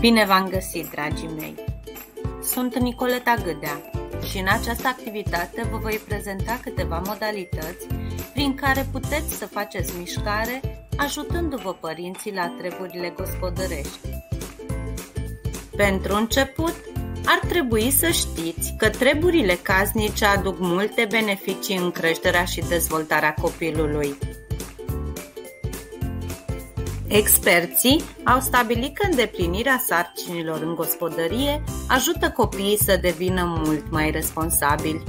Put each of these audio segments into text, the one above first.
Bine v-am găsit, dragii mei! Sunt Nicoleta Gâdea și în această activitate vă voi prezenta câteva modalități prin care puteți să faceți mișcare ajutându-vă părinții la treburile gospodărești. Pentru început, ar trebui să știți că treburile casnice aduc multe beneficii în creșterea și dezvoltarea copilului. Experții au stabilit că îndeplinirea sarcinilor în gospodărie ajută copiii să devină mult mai responsabili.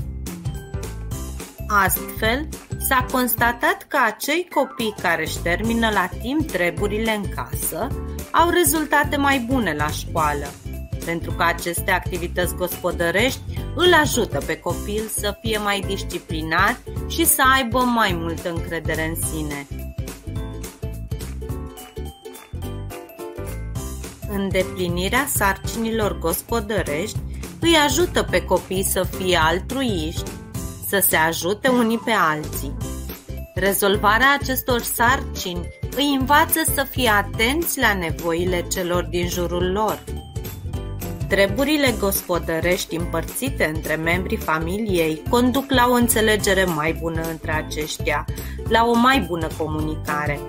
Astfel, s-a constatat că acei copii care își termină la timp treburile în casă au rezultate mai bune la școală, pentru că aceste activități gospodărești îl ajută pe copil să fie mai disciplinat și să aibă mai multă încredere în sine. Îndeplinirea sarcinilor gospodărești îi ajută pe copii să fie altruiști, să se ajute unii pe alții. Rezolvarea acestor sarcini îi învață să fie atenți la nevoile celor din jurul lor. Treburile gospodărești împărțite între membrii familiei conduc la o înțelegere mai bună între aceștia, la o mai bună comunicare.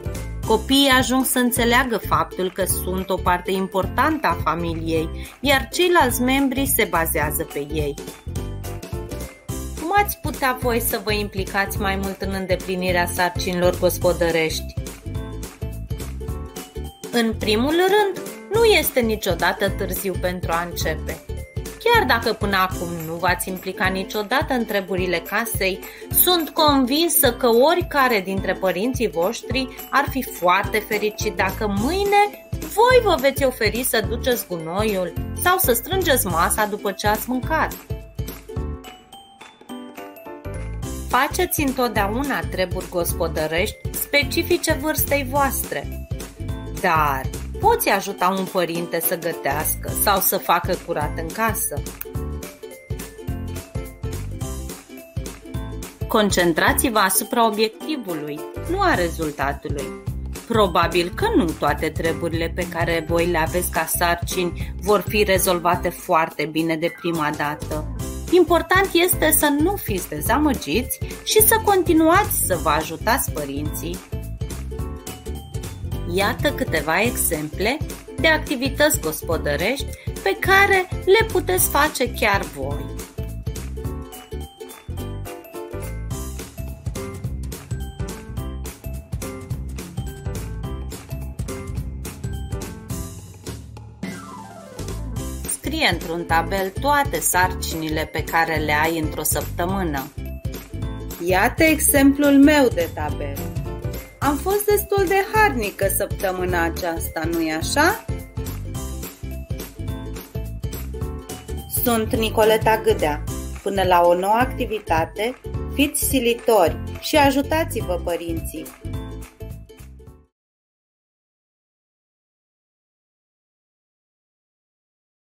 Copiii ajung să înțeleagă faptul că sunt o parte importantă a familiei, iar ceilalți membri se bazează pe ei. Cum ați putea voi să vă implicați mai mult în îndeplinirea sarcinilor gospodărești? În primul rând, nu este niciodată târziu pentru a începe. Chiar dacă până acum nu v-ați implicat niciodată în treburile casei, sunt convinsă că oricare dintre părinții voștri ar fi foarte fericit dacă mâine voi vă veți oferi să duceți gunoiul sau să strângeți masa după ce ați mâncat. Faceți întotdeauna treburi gospodărești specifice vârstei voastre. Dar poți ajuta un părinte să gătească sau să facă curat în casă. Concentrați-vă asupra obiectivului, nu a rezultatului. Probabil că nu toate treburile pe care voi le aveți ca sarcini vor fi rezolvate foarte bine de prima dată. Important este să nu fiți dezamăgiți și să continuați să vă ajutați părinții Iată câteva exemple de activități gospodărești pe care le puteți face chiar voi. Scrie într-un tabel toate sarcinile pe care le ai într-o săptămână. Iată exemplul meu de tabel. Am fost destul de harnică săptămâna aceasta, nu-i așa? Sunt Nicoleta Gâdea. Până la o nouă activitate, fiți silitori și ajutați-vă părinții.